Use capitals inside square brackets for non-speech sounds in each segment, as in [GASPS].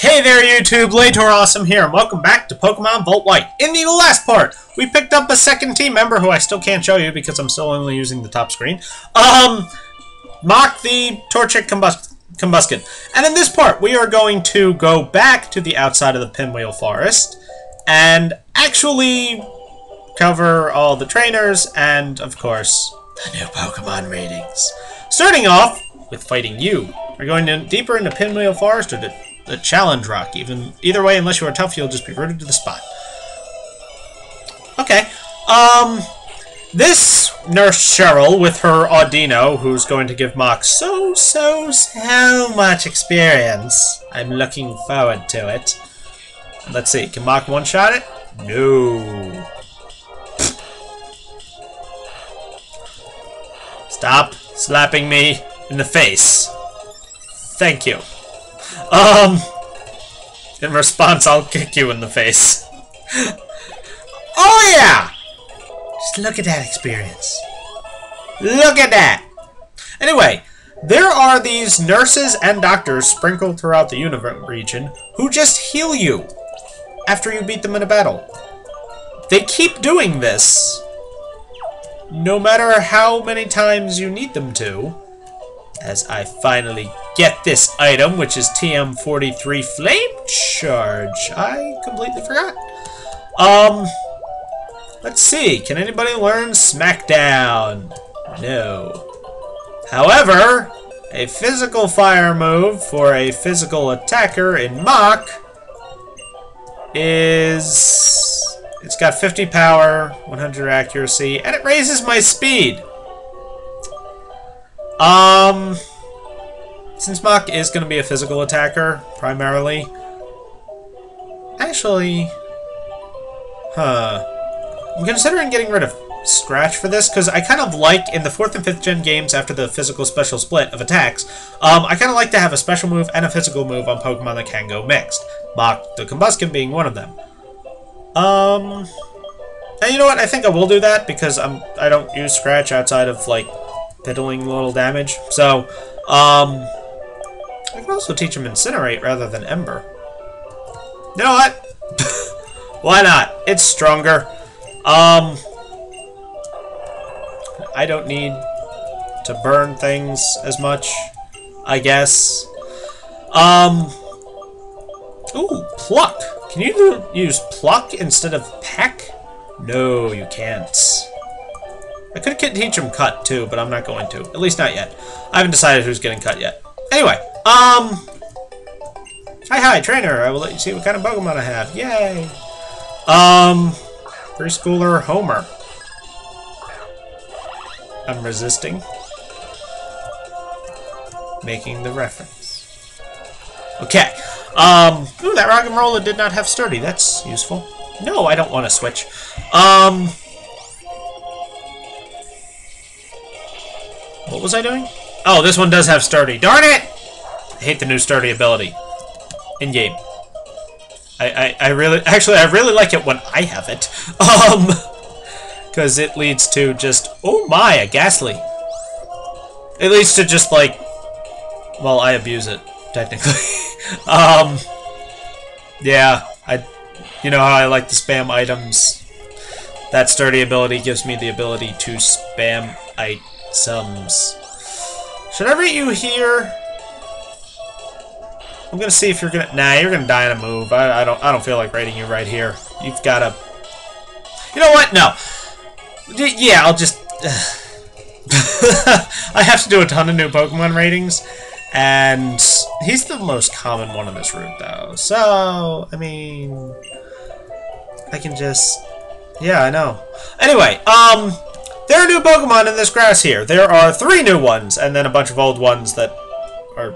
Hey there YouTube, Lator Awesome here, and welcome back to Pokemon Volt White. In the last part, we picked up a second team member who I still can't show you because I'm still only using the top screen. Um, Mach the Torchic Combust Combusken. And in this part, we are going to go back to the outside of the Pinwheel Forest and actually cover all the trainers and, of course, the new Pokemon ratings. Starting off with fighting you. We're going in deeper into Pinwheel Forest or the, Challenge Rock. Even Either way, unless you are tough, you'll just be rooted to the spot. Okay. Um, this Nurse Cheryl with her Audino, who's going to give Mach so, so, so much experience. I'm looking forward to it. Let's see, can Mach one-shot it? No. Stop slapping me in the face. Thank you. Um, in response, I'll kick you in the face. oh yeah! Just look at that experience. Look at that! Anyway, there are these nurses and doctors sprinkled throughout the universe region who just heal you after you beat them in a battle. They keep doing this, no matter how many times you need them to, as I finally get this item, which is TM43 Flame Charge. I completely forgot. Um, let's see. Can anybody learn Smackdown? No. However, a physical fire move for a physical attacker in Mach is... It's got 50 power, 100 accuracy, and it raises my speed. Um, since Mach is going to be a physical attacker, primarily, actually, huh, I'm considering getting rid of Scratch for this, because I kind of like, in the 4th and 5th gen games after the physical special split of attacks, um, I kind of like to have a special move and a physical move on Pokemon that can go mixed. Mach the Combusken being one of them. Um, and you know what, I think I will do that, because I'm, I don't use Scratch outside of, like, fiddling little damage. So, um, I can also teach him Incinerate rather than Ember. You know what? [LAUGHS] Why not? It's stronger. Um, I don't need to burn things as much, I guess. Um, ooh, Pluck. Can you use Pluck instead of Peck? No, you can't. I could teach him cut too, but I'm not going to. At least not yet. I haven't decided who's getting cut yet. Anyway, um... Hi, hi, trainer. I will let you see what kind of Pokemon I have. Yay! Um... Preschooler Homer. I'm resisting. Making the reference. Okay. Um... Ooh, that Rock and Roller did not have Sturdy. That's useful. No, I don't want to switch. Um... What was I doing? Oh, this one does have sturdy. Darn it! I hate the new sturdy ability. In-game. I, I, I really... Actually, I really like it when I have it. [LAUGHS] Um... Because it leads to just... Oh my, a Gastly. It leads to just, like... Well, I abuse it, technically. [LAUGHS] um... Yeah, I... You know how I like to spam items. That sturdy ability gives me the ability to spam items sums. Should I rate you here? I'm gonna see if you're gonna. Nah, you're gonna die in a move. I, I don't. I don't feel like rating you right here. You've got to. You know what? No. D yeah, I'll just. [SIGHS] I have to do a ton of new Pokemon ratings, and he's the most common one in this route, though. So, I mean, I can just. Yeah, I know. Anyway, um. There are new Pokemon in this grass here. There are three new ones, and then a bunch of old ones that are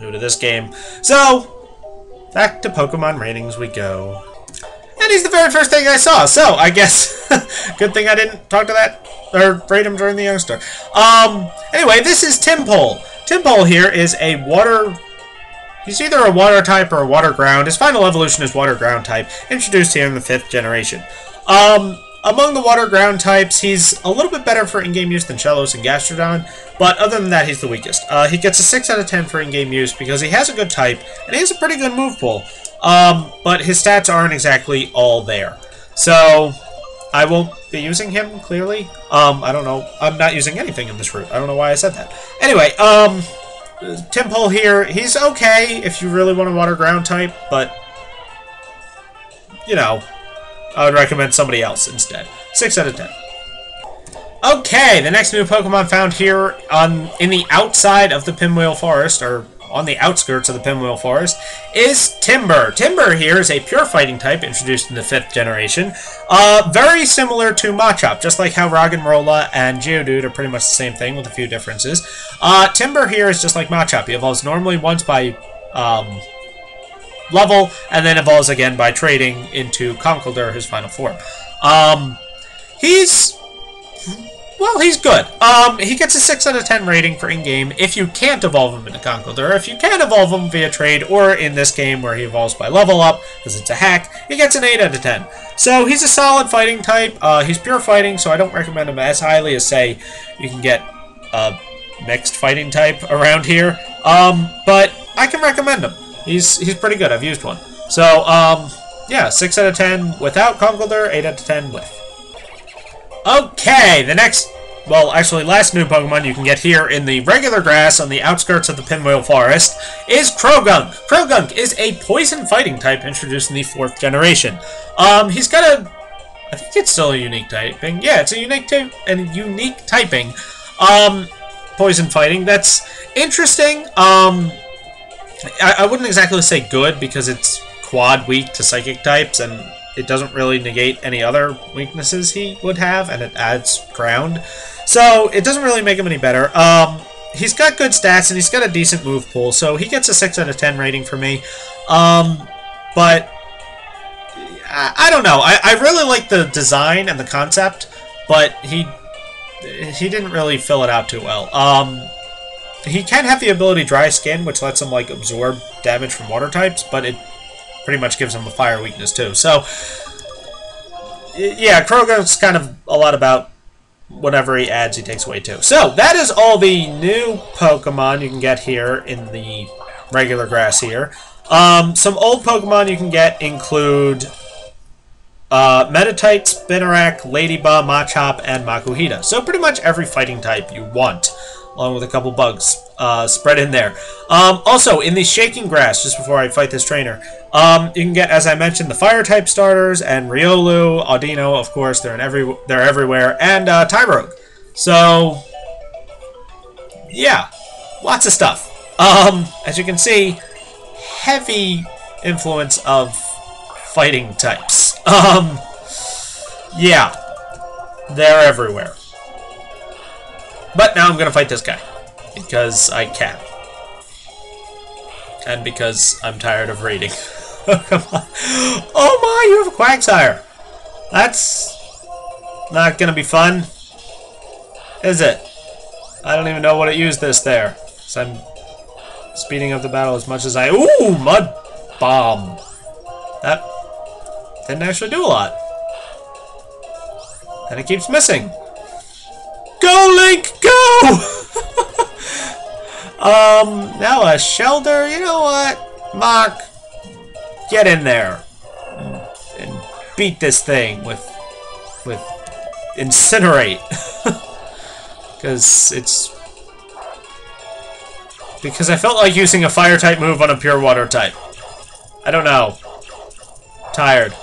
new to this game. So, back to Pokemon ratings we go. And he's the very first thing I saw, so I guess [LAUGHS] good thing I didn't talk to that, or rate him during the Youngster. Um, anyway, this is Tympole. Tympole here is a water... He's either a water type or a water ground. His final evolution is water ground type, introduced here in the fifth generation. Um, among the water ground types, he's a little bit better for in-game use than Shellos and Gastrodon, but other than that, he's the weakest. Uh, he gets a 6 out of 10 for in-game use because he has a good type, and he has a pretty good move pool, um, but his stats aren't exactly all there. So, I won't be using him, clearly. Um, I don't know. I'm not using anything in this route. I don't know why I said that. Anyway, um, Tympole here, he's okay if you really want a water ground type, but, you know, I would recommend somebody else instead. 6 out of 10. Okay, the next new Pokemon found here on in the outside of the Pinwheel Forest, or on the outskirts of the Pinwheel Forest, is Timburr. Timburr here is a pure fighting type introduced in the 5th generation. Uh, very similar to Machop, just like how Roggenrola and Geodude are pretty much the same thing with a few differences. Uh, Timburr here is just like Machop. He evolves normally once by um, level, and then evolves again by trading into Conkeldurr, his final form. Um, he's well, he's good. Um, he gets a 6 out of 10 rating for in-game if you can't evolve him into Conkeldurr. If you can evolve him via trade, or in this game where he evolves by level up, because it's a hack, he gets an 8 out of 10. So he's a solid fighting type. Uh, he's pure fighting, so I don't recommend him as highly as, say, you can get a mixed fighting type around here. Um, but I can recommend him. He's, he's pretty good. I've used one. So, um, yeah, 6 out of 10 without Conkeldurr, 8 out of 10 with. Okay, the next, well, actually, last new Pokemon you can get here in the regular grass on the outskirts of the Pinwheel Forest is Croagunk. Croagunk is a poison fighting type introduced in the fourth generation. Um, he's got a, I think it's still a unique typing. Yeah, it's a unique type, and unique typing. Um, poison fighting. That's interesting. Um, I, I wouldn't exactly say good because it's quad weak to psychic types and it doesn't really negate any other weaknesses he would have, and it adds ground. So it doesn't really make him any better. Um, he's got good stats, and he's got a decent move pool, so he gets a 6 out of 10 rating for me. Um, but I, I don't know. I, I really like the design and the concept, but he he didn't really fill it out too well. Um, he can have the ability Dry Skin, which lets him like absorb damage from water types, but it pretty much gives him a fire weakness too. So, yeah, Kroger's kind of a lot about whatever he adds, he takes away too. So, that is all the new Pokemon you can get here in the regular grass here. Um, some old Pokemon you can get include uh, Meditite, Spinarak, Ladybug, Machop, and Makuhita. So pretty much every fighting type you want along with a couple bugs uh, spread in there. Um, also, in the Shaking Grass, just before I fight this trainer, um, you can get, as I mentioned, the Fire type starters and Riolu, Audino, of course, they're in every they're everywhere, and uh, Tyrogue. So, yeah, lots of stuff. Um, as you can see, heavy influence of fighting types. [LAUGHS] Um, yeah, they're everywhere. But now I'm to fight this guy. Because I can. And because I'm tired of raiding. [LAUGHS] Oh my, you have a Quagsire. That's not to be fun. Is it? I don't even know what it used this there. So I'm speeding up the battle as much as I... Ooh, Mud Bomb. That didn't actually do a lot. And it keeps missing. Go, Link, go! [LAUGHS] um, now a Shellder, you know what? Mach, get in there. And beat this thing with, with Incinerate. [LAUGHS] Because it's... Because I felt like using a Fire-type move on a Pure Water type. I don't know. Tired.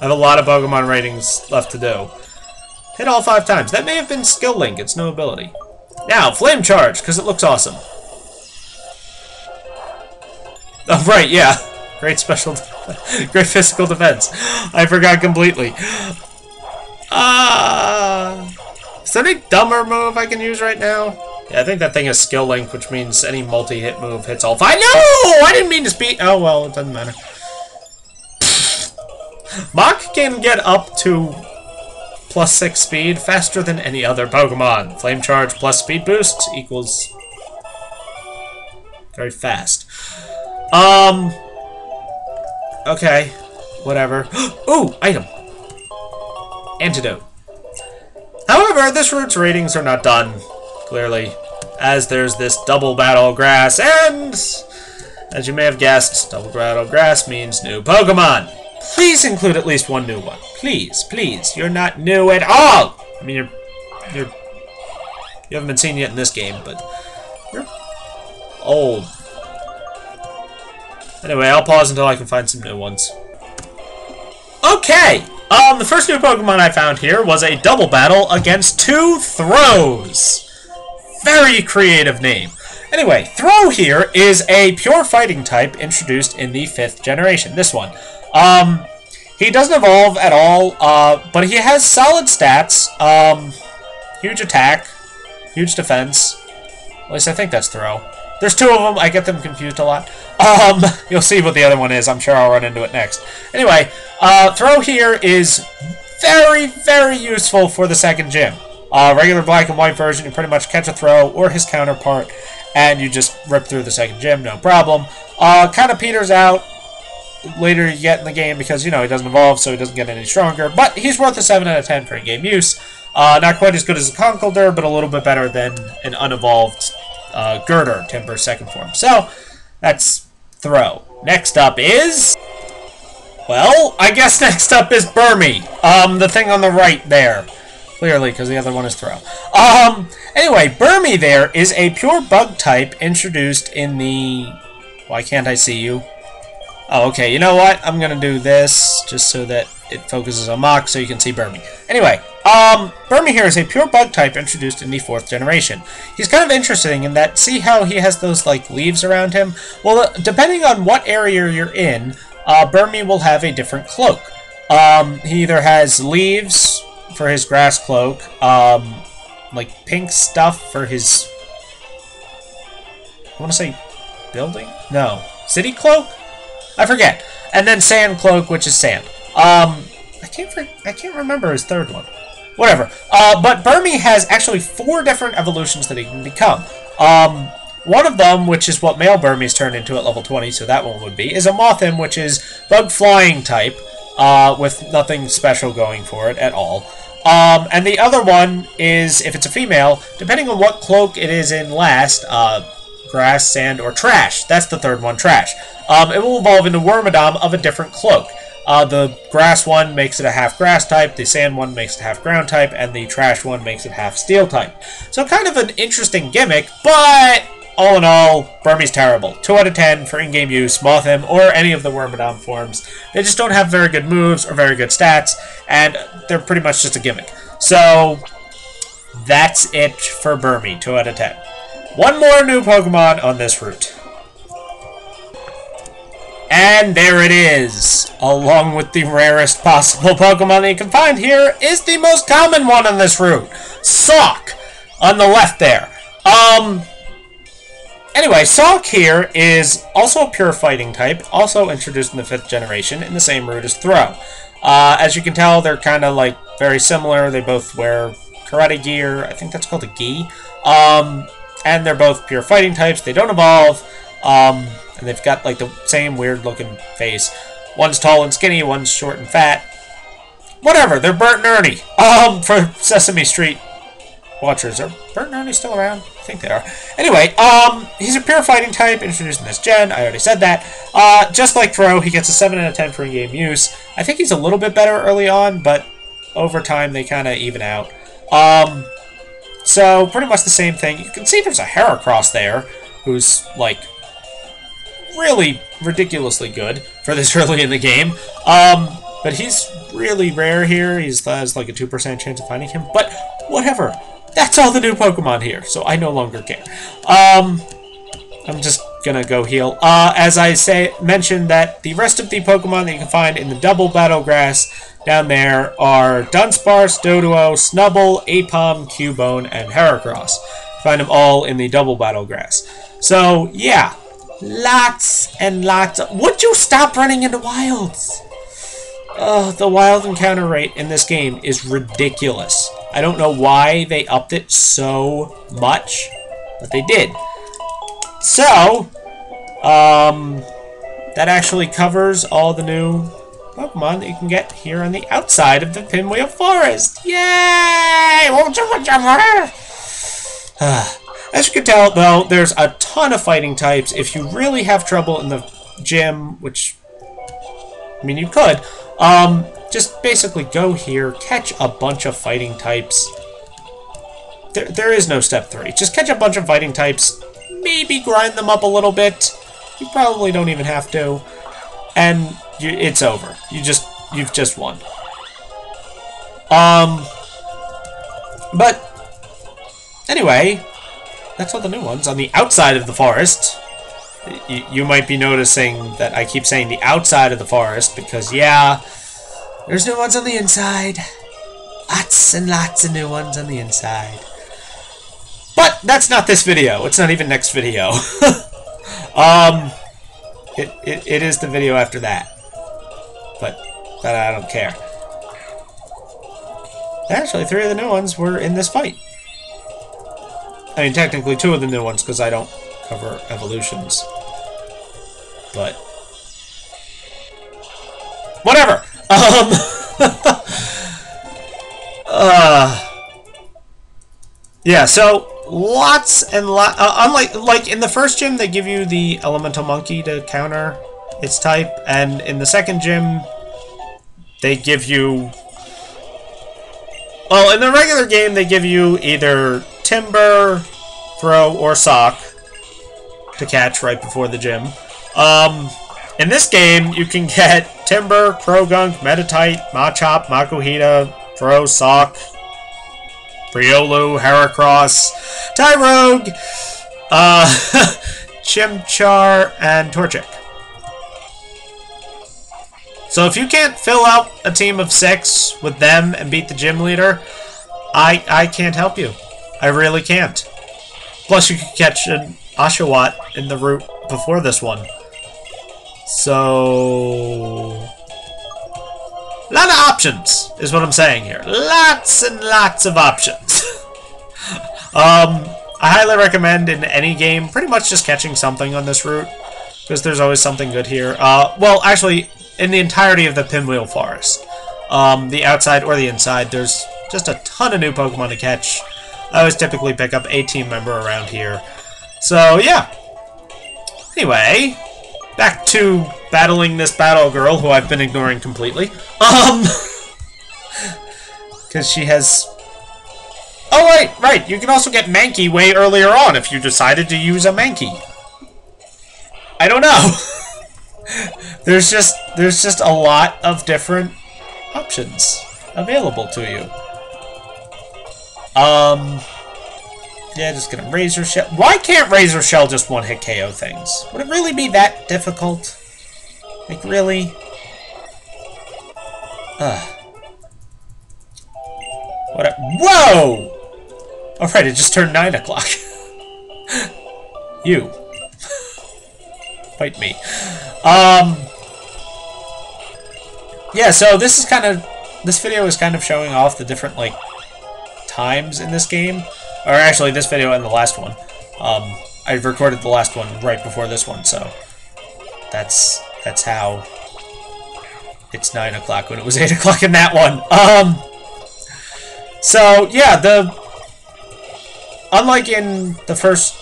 I have a lot of Pokemon ratings left to do. Hit all five times. That may have been Skill Link. It's no ability. Now, Flame Charge, because it looks awesome. [LAUGHS] Oh, right, yeah. Great special... [LAUGHS] Great physical defense. I forgot completely. Ah... Uh, is there any dumber move I can use right now? Yeah, I think that thing is Skill Link, which means any multi-hit move hits all five. No! I didn't mean to speed... Oh, well, it doesn't matter. [LAUGHS] Mach can get up to plus 6 speed, faster than any other Pokemon. Flame Charge plus speed boost equals very fast. Um, okay, whatever. [GASPS] Ooh, item. antidote. However, this route's ratings are not done, clearly, as there's this double battle grass, and as you may have guessed, double battle grass means new Pokemon. Please include at least one new one. Please, please. You're not new at all. I mean, you're, you're, you haven't been seen yet in this game, but you're old. Anyway, I'll pause until I can find some new ones. Okay, um, the first new Pokemon I found here was a double battle against two Throhs. Very creative name. Anyway, Throh here is a pure fighting type introduced in the fifth generation. This one. Um, he doesn't evolve at all, uh, but he has solid stats. Um, huge attack, huge defense. At least I think that's Throh. There's two of them. I get them confused a lot. Um, [LAUGHS] you'll see what the other one is. I'm sure I'll run into it next. Anyway, uh, Throh here is very, very useful for the second gym. Uh, regular black and white version, you pretty much catch a Throh or his counterpart, and you just rip through the second gym, no problem. Uh, kind of peters out later you get in the game because, you know, he doesn't evolve, so he doesn't get any stronger. But he's worth a 7 out of 10 for in-game use. Uh, not quite as good as a Conkeldurr, but a little bit better than an unevolved uh, Gurdurr, Timburr second form. So, that's Throh. Next up is... Well, I guess [LAUGHS] next up is Burmy. Um, the thing on the right there. Clearly, because the other one is Throh. Um, anyway, Burmy there is a pure bug type introduced in the... Why can't I see you? Oh, okay, you know what? I'm gonna do this just so that it focuses on Mach so you can see Burmy. Anyway, um, Burmy here is a pure bug type introduced in the fourth generation. He's kind of interesting in that, see how he has those, like, leaves around him? Well, uh, depending on what area you're in, uh, Burmy will have a different cloak. Um, he either has leaves for his grass cloak, um, like pink stuff for his, I want to say building? No. City cloak? I forget. And then Sand Cloak, which is sand. Um, I can't I can't remember his third one. Whatever. Uh, but Burmy has actually four different evolutions that he can become. Um, one of them, which is what male Burmy's turned into at level 20, so that one would be, is a Mothim, which is bug flying type, uh, with nothing special going for it at all. Um, and the other one is, if it's a female, depending on what cloak it is in last, uh, grass, sand, or trash. That's the third one, trash. Um, it will evolve into Wormadam of a different cloak. Uh, the grass one makes it a half grass type, the sand one makes it half ground type, and the trash one makes it half steel type. So kind of an interesting gimmick, but all in all, Burmy's terrible. 2 out of 10 for in-game use, Mothim, or any of the Wormadam forms. They just don't have very good moves or very good stats, and they're pretty much just a gimmick. So, that's it for Burmy, 2 out of 10. One more new Pokemon on this route. And there it is! Along with the rarest possible [LAUGHS] Pokemon that you can find here is the most common one on this route. Sawk! On the left there. Um... Anyway, Sawk here is also a pure fighting type, also introduced in the 5th generation, in the same route as Throh. Uh, as you can tell, they're kind of like very similar. They both wear karate gear. I think that's called a gi. Um, and they're both pure fighting types. They don't evolve, um, and they've got like the same weird looking face. One's tall and skinny, one's short and fat. Whatever, they're Bert and Ernie. Um, [LAUGHS] for Sesame Street watchers. Are Bert and Ernie still around? I think they are. Anyway, um, he's a pure fighting type, introduced in this gen. I already said that. Uh, just like Throh, he gets a 7 out of 10 for in-game use. I think he's a little bit better early on, but over time they kind of even out. Um, so, pretty much the same thing. You can see there's a Heracross there, who's, like, really ridiculously good for this [LAUGHS] early in the game. Um, but he's really rare here. He has, like, a 2% chance of finding him. But, whatever. That's all the new Pokemon here, so I no longer care. Um, I'm just gonna go heal. Uh, as I say, mentioned that the rest of the Pokemon that you can find in the Double Battle Grass down there are Dunsparce, Doduo, Snubbull, Aipom, Cubone, and Heracross. Find them all in the Double Battle Grass. So, yeah. Lots and lots of... Would you stop running into wilds? Oh, the wild encounter rate in this game is ridiculous. I don't know why they upped it so much, but they did. So, um, that actually covers all the new Pokemon that you can get here on the outside of the Pinwheel Forest. Yay! [SIGHS] As you can tell, though, there's a ton of fighting types. If you really have trouble in the gym, which, I mean, you could, um, just basically go here, catch a bunch of fighting types. There, there is no step three. Just catch a bunch of fighting types, maybe grind them up a little bit. You probably don't even have to. And you, it's over. You just, you've just won. Um, but, anyway, that's all the new ones. On the outside of the forest, you, you might be noticing that I keep saying the outside of the forest because, yeah, there's new ones on the inside. Lots and lots of new ones on the inside. But that's not this video. It's not even next video. [LAUGHS] um, it, it, it is the video after that. But, but I don't care. Actually, three of the new ones were in this fight. I mean, technically two of the new ones, because I don't cover evolutions. But... Whatever! [LAUGHS] Um... [LAUGHS] uh... Yeah, so lots and lot. Uh, unlike like in the first gym, they give you the elemental monkey to counter its type, and in the second gym, they give you. Well, in the regular game, they give you either Timburr, Throh, or Sawk to catch right before the gym. Um, in this game, you can get Timburr, Croagunk, Meditite, Machop, Makuhita, Throh, Sawk, Riolu, Heracross, Tyrogue, uh, [LAUGHS] Chimchar, and Torchic. So if you can't fill out a team of six with them and beat the gym leader, I I can't help you. I really can't. Plus, you could catch an Oshawott in the route before this one. So... lot of options, is what I'm saying here. Lots and lots of options. [LAUGHS] um, I highly recommend in any game pretty much just catching something on this route. Because there's always something good here. Uh, well, actually, in the entirety of the Pinwheel Forest. Um, the outside or the inside, there's just a ton of new Pokemon to catch. I always typically pick up a team member around here. So, yeah. Anyway, back to battling this battle girl, who I've been ignoring completely. Um, [LAUGHS] because she has... Oh, right, right, you can also get Mankey way earlier on if you decided to use a Mankey. I don't know. [LAUGHS] there's just, there's just a lot of different options available to you. Um, yeah, just gonna Razor Shell. Why can't Razor Shell just one-hit KO things? Would it really be that difficult? Like, really? Ugh. What a- Whoa! Alright, it just turned 9 o'clock. [LAUGHS] you. [LAUGHS] Fight me. Um... Yeah, so this is kind of... This video is kind of showing off the different, like, times in this game. Or actually, this video and the last one. Um, I recorded the last one right before this one, so that's that's how it's 9 o'clock when it was [LAUGHS] 8 o'clock in that one. Um, so, yeah, the... Unlike in the first...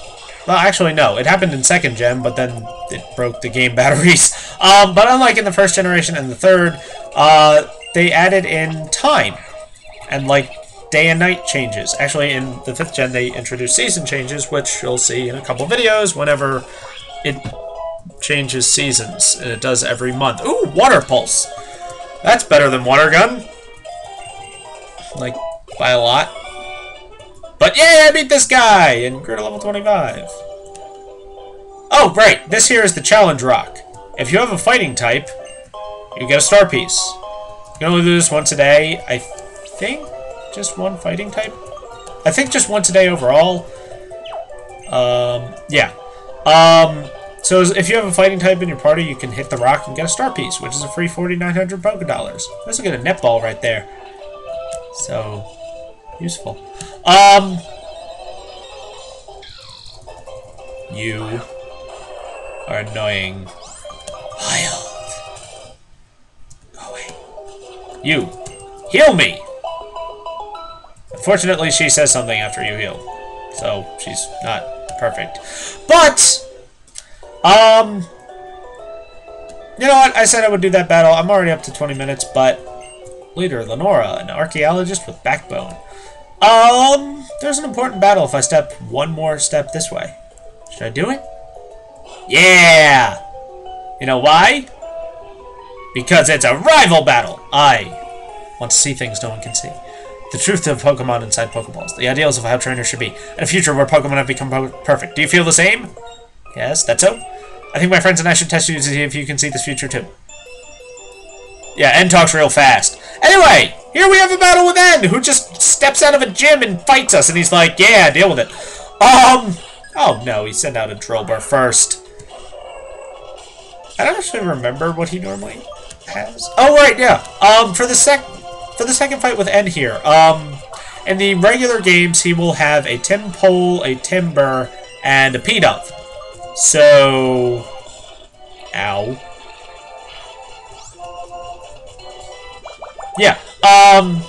Well, actually, no. It happened in second gen, but then it broke the game [LAUGHS] batteries. Um, but unlike in the first generation and the third, uh, they added in time. And, like, day and night changes. Actually, in the 5th gen, they introduced season changes, which you'll see in a couple videos whenever it changes seasons. And it does every month. Ooh, Water Pulse! That's better than Water Gun. Like, by a lot. But yeah, I beat this guy! And grew to level 25. Oh, right. This here is the Challenge Rock. If you have a fighting type, you get a star piece. You can only do this once a day, I think? Just one fighting type? I think just once a day overall. Um, yeah. Um, so if you have a fighting type in your party, you can hit the rock and get a star piece, which is a free 4,900 Poké Dollars. Get a netball right there. So, useful. Um, you are annoying. Wild. Go away. You, heal me! Unfortunately, she says something after you heal. So, she's not perfect. But, um, you know what? I said I would do that battle. I'm already up to 20 minutes, but leader, Lenora, an archaeologist with backbone. Um, there's an important battle if I step one more step this way. Should I do it? Yeah! You know why? Because it's a rival battle! I want to see things no one can see. The truth of Pokemon inside Pokeballs. The ideals of how trainers should be. And a future where Pokemon have become perfect. Do you feel the same? Yes, that's so. I think my friends and I should test you to see if you can see this future too. Yeah, N talks real fast. Anyway, here we have a battle with N, who just steps out of a gym and fights us, and he's like, yeah, deal with it. Um, oh no, he sent out a Drilbur first. I don't actually remember what he normally has. Oh, right, yeah. Um, for the sec for the second fight with N here, um, in the regular games, he will have a Tympole, a Timburr, and a Pidove. So... Ow. Yeah, um...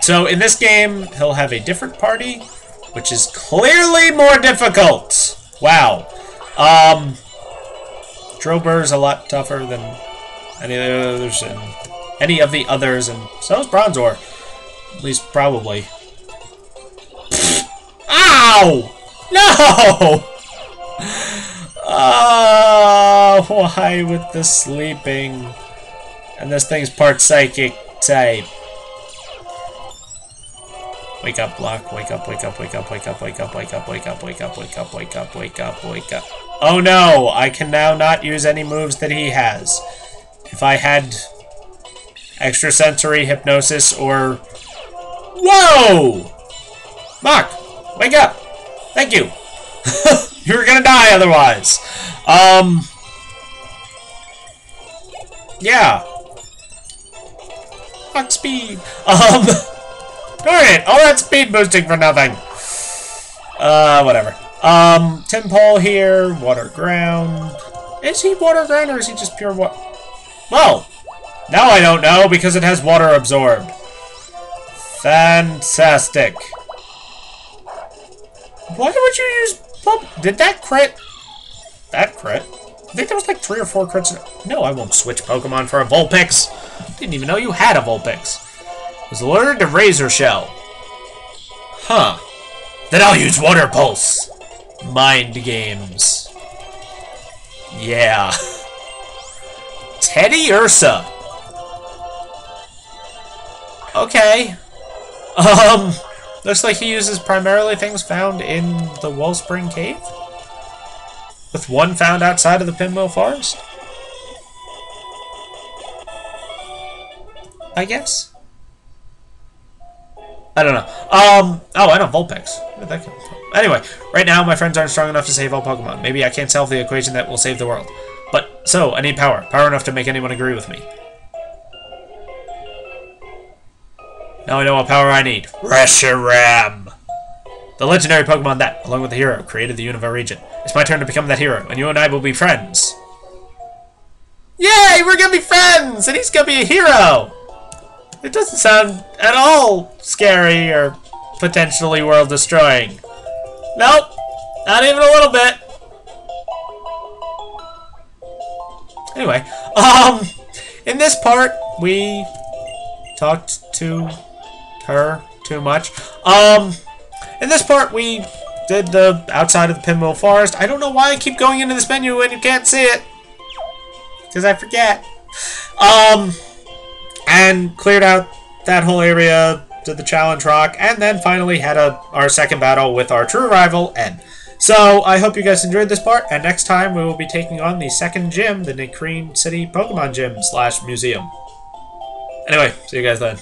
So in this game, he'll have a different party, which is clearly more difficult. Wow. Um... Drilbur's a lot tougher than any of the others, and any of the others, and so is Bronzor. At least, probably. Ow! No! Oh, why with the sleeping? And this thing's part psychic type. Wake up, block. Wake up, wake up, wake up, wake up, wake up, wake up, wake up, wake up, wake up, wake up, wake up, wake up. Oh no! I can now not use any moves that he has. If I had extrasensory hypnosis or... Whoa! Mach, wake up! Thank you! [LAUGHS] You're gonna die otherwise! Um... Yeah. Fuck speed! [LAUGHS] Um... Darn it! All that speed boosting for nothing! Uh, whatever. Um, Tympole here, water ground. Is he water ground or is he just pure water? Well, now I don't know because it has water absorbed. Fantastic. Why would you use? Did that crit? That crit? I think there was like three or four crits. No, I won't switch Pokemon for a Vulpix. Didn't even know you had a Vulpix. Was alerted to Razor Shell. Huh. Then I'll use Water Pulse. Mind games. Yeah. [LAUGHS] Teddiursa. Okay. Um, looks like he uses primarily things found in the Wellspring Cave? With one found outside of the Pinwheel Forest? I guess? I don't know. Um, oh, I know Vulpix. Where that come from? Anyway, right now my friends aren't strong enough to save all Pokemon. Maybe I can't solve the equation that will save the world. But, so, I need power. Power enough to make anyone agree with me. Now I know what power I need. Reshiram! The legendary Pokemon that, along with the hero, created the Unova region. It's my turn to become that hero, and you and I will be friends. Yay! We're gonna be friends! And he's gonna be a hero! It doesn't sound at all scary or potentially world-destroying. Nope! Not even a little bit. Anyway, um, in this part, we talked to her too much. Um, in this part, we did the outside of the Pinwheel Forest. I don't know why I keep going into this menu when you can't see it. Because I forget. Um, and cleared out that whole area, did the challenge rock, and then finally had a our second battle with our true rival, N. So, I hope you guys enjoyed this part, and next time we will be taking on the second gym, the Nacrene City Pokemon Gym slash Museum. Anyway, see you guys then.